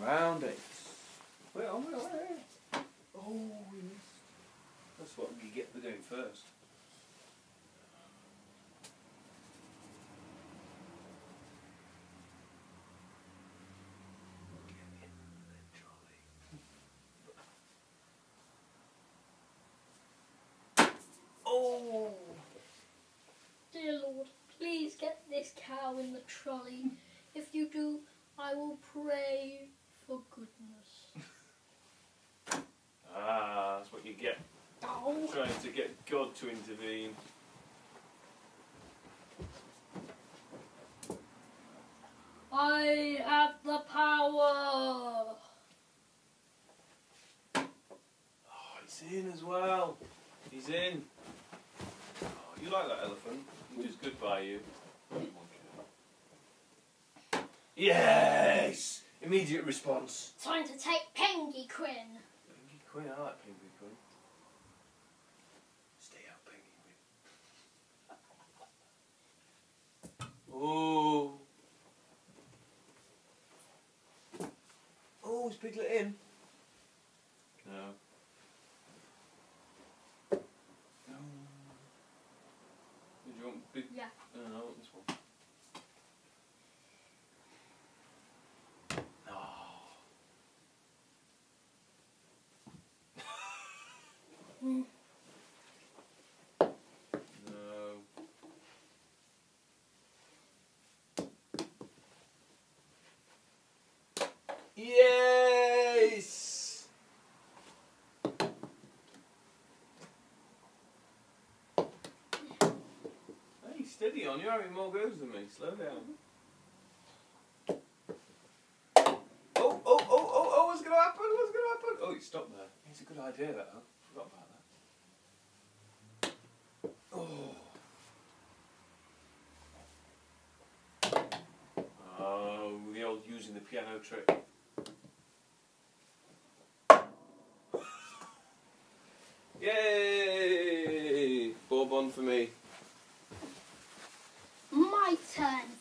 Round eight. Wait on, wait wait. Oh, we missed. Oh, That's what you get for doing first. Get in the trolley. Oh! Dear Lord, please get this cow in the trolley. If you do, I will pray for goodness. Ah, that's what you get Oh, trying to get God to intervene. I have the power. Oh, he's in as well. He's in. Oh, you like that elephant? He was good by you. Yes! Immediate response. Time to take Pengy Quinn. Penguin Queen, I like Penguin Queen. Stay out, Penguin Queen. Oh. Oh, is Piglet in? No. No. Do you want big? Yeah. No, no, I want this one. Oh. Hmm. No. Yes! Hey, steady on, you're having more goes than me. Slow down. Oh, oh, oh, oh, oh, what's going to happen? What's going to happen? Oh, it stopped there. It's a good idea, that, huh? Forgot about that. Oh. Oh, the old using the piano trick. Yay! Bourbon for me turns.